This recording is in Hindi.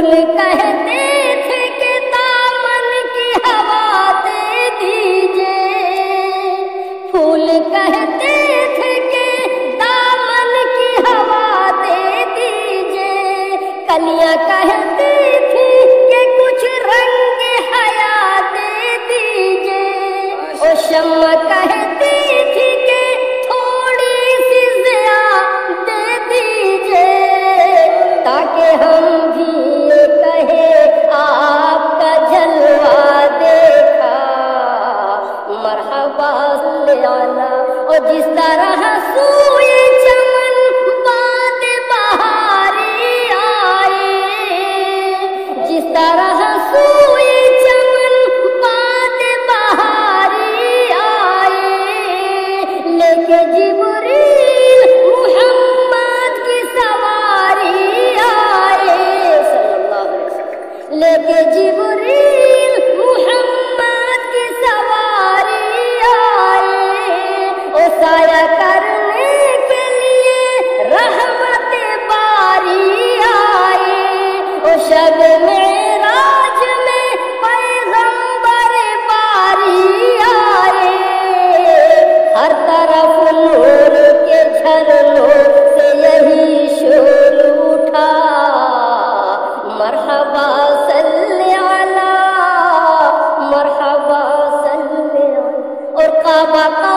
कहते मरहबा ले आना और जिस तरह सूए चमन, बात बहारी आई। जिस तरह सूए चमन, बात बहारी आए लेके जी Bapa